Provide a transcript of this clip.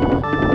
Bye.